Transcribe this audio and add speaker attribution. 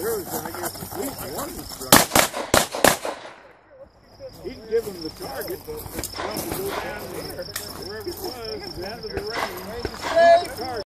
Speaker 1: There is, I guess, at least one instructor. He can give him the target, but he's going to go down there, wherever it was, at the end of the range.